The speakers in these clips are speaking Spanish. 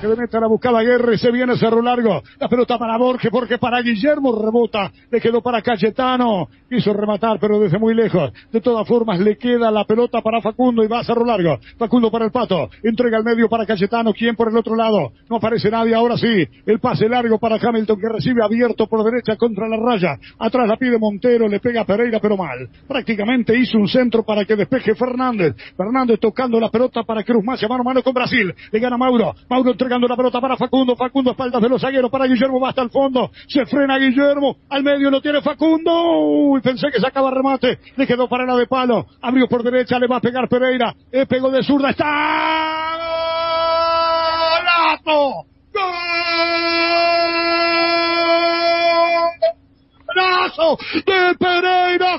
que le mete a la buscada Guerra se viene Cerro Largo. La pelota para Borges, porque para Guillermo rebota. Le quedó para Cayetano. Quiso rematar, pero desde muy lejos. De todas formas, le queda la pelota para Facundo y va a Cerro Largo. Facundo para el pato. Entrega al medio para Cayetano. ¿Quién por el otro lado? No aparece nadie. Ahora sí. El pase largo para Hamilton que recibe abierto por derecha contra la raya. Atrás la pide Montero. Le pega a Pereira, pero mal. Prácticamente hizo un centro para que despeje Fernández. Fernández tocando la pelota para Cruz Macia. Mano a mano con Brasil. Le gana Mauro. Mauro entregando la pelota para Facundo. Facundo espaldas de los zagueros para Guillermo. Va hasta el fondo. Se frena Guillermo. Al medio lo tiene Facundo. Uy, pensé que sacaba remate. Le quedó para la de palo. Abrió por derecha. Le va a pegar Pereira. Le pegó de zurda. Está. ¡Golazo! ¡Golazo de Pereira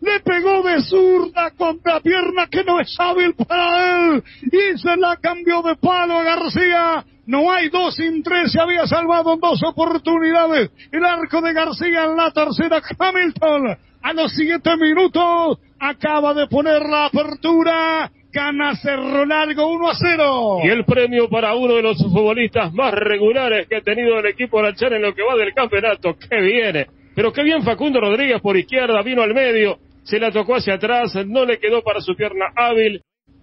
Le pegó de zurda contra pierna que no es hábil para él. Y se la cambió de palo a García. No hay dos sin tres, se había salvado dos oportunidades. El arco de García en la tercera, Hamilton. A los siguientes minutos acaba de poner la apertura. Gana Cerro Largo 1 a 0. Y el premio para uno de los futbolistas más regulares que ha tenido el equipo Arachán en lo que va del campeonato. ¡Qué viene! Pero qué bien Facundo Rodríguez por izquierda, vino al medio, se la tocó hacia atrás, no le quedó para su pierna hábil,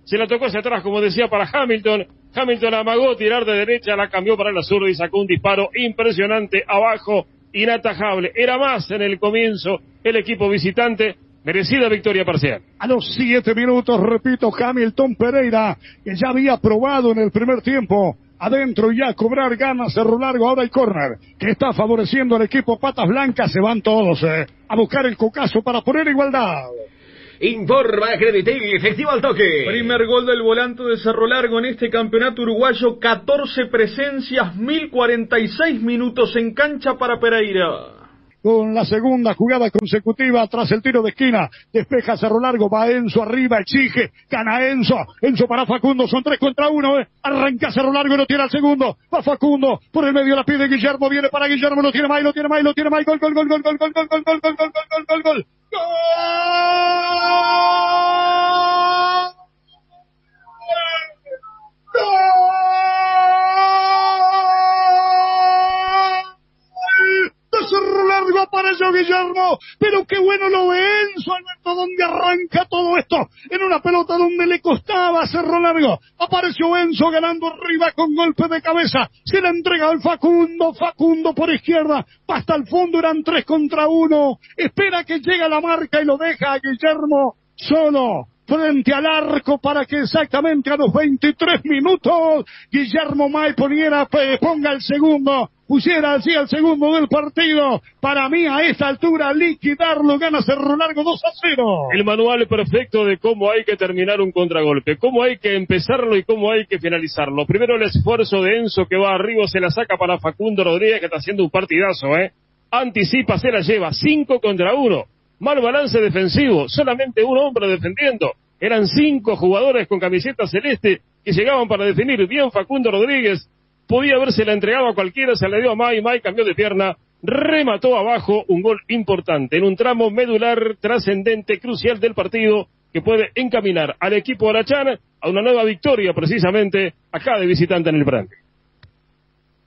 se la tocó hacia atrás, como decía, para Hamilton. Hamilton amagó tirar de derecha, la cambió para la zurda y sacó un disparo impresionante abajo, inatajable. Era más en el comienzo el equipo visitante. Merecida victoria parcial. A los siete minutos, repito, Hamilton Pereira, que ya había probado en el primer tiempo. Adentro ya a cobrar ganas Cerro Largo, ahora el córner, que está favoreciendo al equipo Patas Blancas, se van todos eh, a buscar el cocazo para poner igualdad. Informa Creditel, efectivo al toque. Primer gol del volante de Cerro Largo en este campeonato uruguayo, 14 presencias, 1046 minutos en cancha para Pereira con la segunda jugada consecutiva tras el tiro de esquina. Despeja Cerro Largo, va Enzo arriba, exige, gana Enzo. Enzo para Facundo, son tres contra uno. Eh. Arranca Cerro Largo, no tiene al segundo. Va Facundo, por el medio la pide Guillermo, viene para Guillermo, no tiene más, lo tiene más, lo tiene más. Gol, gol, gol, gol, gol, gol, gol, gol, gol, gol, gol, gol, Guillermo, pero qué bueno lo ve Enzo Alberto, donde arranca todo esto, en una pelota donde le costaba Cerro Largo, apareció Enzo ganando arriba con golpe de cabeza, se la entrega al Facundo, Facundo por izquierda, hasta el fondo. Eran tres contra uno, espera que llegue a la marca y lo deja a Guillermo solo, frente al arco para que exactamente a los 23 minutos Guillermo May poniera, ponga el segundo, pusiera así el segundo del partido. Para mí a esta altura liquidarlo gana Cerro Largo 2 a 0. El manual perfecto de cómo hay que terminar un contragolpe, cómo hay que empezarlo y cómo hay que finalizarlo. Primero el esfuerzo de Enzo que va arriba, se la saca para Facundo Rodríguez que está haciendo un partidazo, ¿eh? Anticipa, se la lleva, 5 contra 1 mal balance defensivo, solamente un hombre defendiendo. Eran cinco jugadores con camiseta celeste que llegaban para definir bien Facundo Rodríguez. Podía haberse la entregado a cualquiera, se le dio a May, May cambió de pierna, remató abajo un gol importante en un tramo medular trascendente, crucial del partido que puede encaminar al equipo Arachán a una nueva victoria precisamente acá de visitante en el Brand.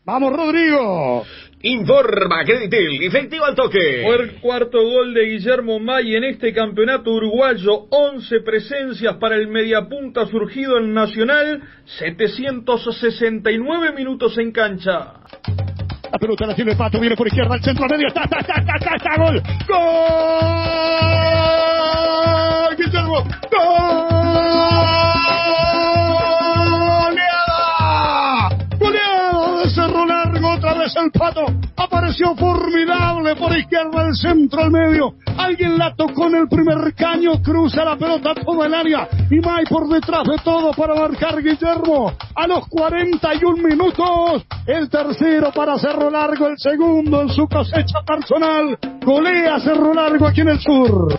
Vamos Rodrigo. Informa Creditel, efectivo al toque. Fue el cuarto gol de Guillermo May en este campeonato uruguayo. 11 presencias para el mediapunta surgido en Nacional. 769 minutos en cancha. La pelota la tiene Pato, viene por izquierda, al centro, al medio, está, está, está, está, está, está, gol. ¡Gol! Otra vez el pato. Apareció formidable por izquierda, el centro, al medio. Alguien la tocó en el primer caño, cruza la pelota toda el área. Y May por detrás de todo para marcar Guillermo. A los 41 minutos, el tercero para Cerro Largo, el segundo en su cosecha personal. Golea Cerro Largo aquí en el sur.